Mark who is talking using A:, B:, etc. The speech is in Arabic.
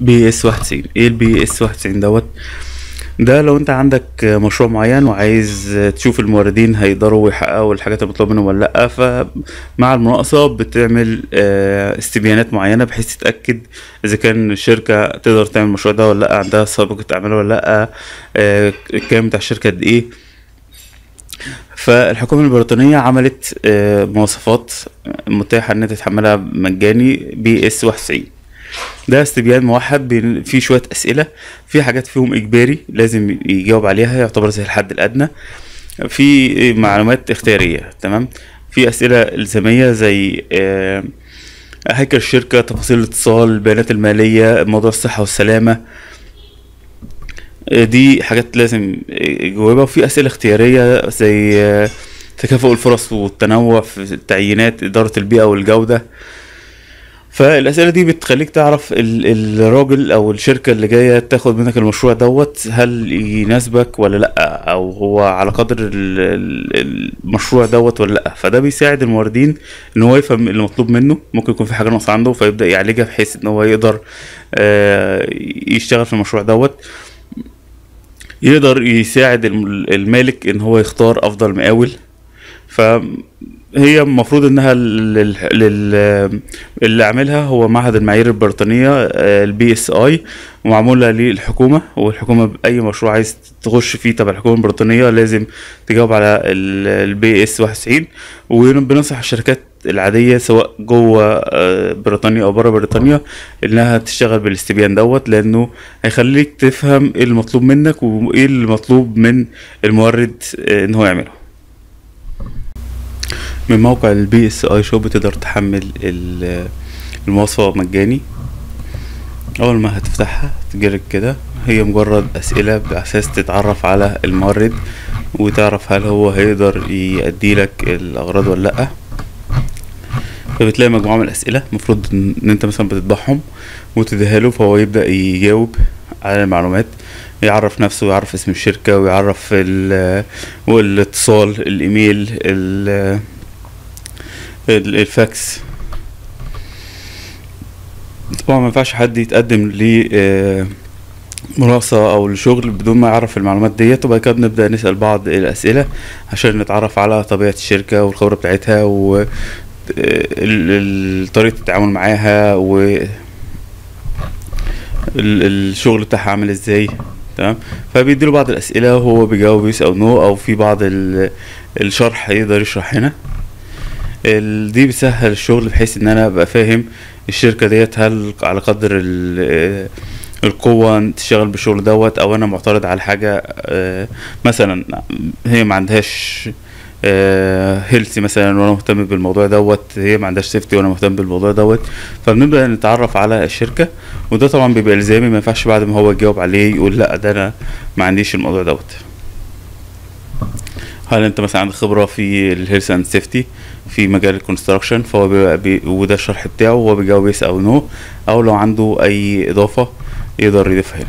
A: PAS 91 إيه ال PAS 91 دوت؟ ده لو أنت عندك مشروع معين وعايز تشوف الموردين هيقدروا يحققوا الحاجات المطلوبة منهم ولا لأ فمع المناقصة بتعمل آه، استبيانات معينة بحيث تتأكد إذا كان الشركة تقدر تعمل المشروع ده ولا لأ عندها سابقة اعمال ولا لأ آه، الكلام بتاع الشركة قد إيه. فالحكومة البريطانية عملت آه، مواصفات متاحة ان انت تحملها مجاني بي إس 91 ده استبيان موحد فيه شوية أسئلة في حاجات فيهم إجباري لازم يجاوب عليها يعتبر زي الحد الأدنى. في معلومات اختيارية تمام؟ في أسئلة إلزامية زي آه، هيكل الشركة تفاصيل الاتصال البيانات المالية موضوع الصحة والسلامة. آه، دي حاجات لازم يجاوبها. وفي أسئلة اختيارية زي آه، تكافؤ الفرص والتنوع في التعيينات إدارة البيئة والجودة. فالأسئلة دي بتخليك تعرف ال- الراجل أو الشركة اللي جاية تاخد منك المشروع دوت هل يناسبك ولا لأ؟ أو هو على قدر ال- ال- المشروع دوت ولا لأ؟ فده بيساعد الموردين إن هو يفهم اللي مطلوب منه. ممكن يكون في حاجة ناقصة عنده فيبدأ يعالجها بحيث إن هو يقدر آه، يشتغل في المشروع دوت. يقدر يساعد الم- المالك إن هو يختار أفضل مقاول. فهي المفروض إنها لل... لل... اللي عاملها هو معهد المعايير البريطانية ال BSI ومعمولة للحكومة والحكومة بأي مشروع عايز تخش فيه تبع الحكومة البريطانية لازم تجاوب على ال PAS 91 وبننصح الشركات العادية سواء جوه آه، بريطانيا أو بره بريطانيا إنها تشتغل بالاستبيان دوت لأنه هيخليك تفهم إيه المطلوب منك وإيه المطلوب من المورد آه، إن هو يعمله. من موقع ال BSI shop بتقدر تحمل ال- المواصفة مجاني. أول ما هتفتحها تجرب كده هي مجرد أسئلة بأساس تتعرف على المورد وتعرف هل هو هيقدر يأدي لك الأغراض ولا لأ. فبتلاقي مجموعة من الأسئلة المفروض إن أنت مثلا بتطبعهم وتديها له فهو يبدأ يجاوب على المعلومات يعرف نفسه ويعرف اسم الشركة ويعرف ال- والإتصال الإيميل ال- ال- الفاكس. طبعا ما ينفعش حد يتقدم ل آه، مناقصة أو لشغل بدون ما يعرف المعلومات ديت وبعد كده بنبدأ نسأل بعض الأسئلة عشان نتعرف على طبيعة الشركة والخبرة بتاعتها و آه، طريقة التعامل معاها و ال- الشغل بتاعها عامل إزاي. تمام؟ فبيديله بعض الأسئلة وهو بيجاوب yes أو no أو في بعض ال- الشرح يقدر يشرح هنا. دي بتسهل الشغل بحيث إن أنا أبقى فاهم الشركة ديت هل على قدر ال- القوة تشتغل بالشغل دوت أو أنا معترض على حاجة آه، مثلا هي ما عندهاش health مثلا وأنا مهتم بالموضوع دوت هي ما عندهاش safety وأنا مهتم بالموضوع دوت فبنبدأ نتعرف على الشركة وده طبعا بيبقى إلزامي ما ينفعش بعد ما هو يجاوب عليه يقول لأ ده أنا ما عنديش الموضوع دوت. هل أنت مثلا عندك خبرة في ال health and safety في مجال ال construction فهو بيبقى بي وده الشرح بتاعه وهو بيجاوب yes أو no أو لو عنده أي إضافة يقدر يضيفها هنا.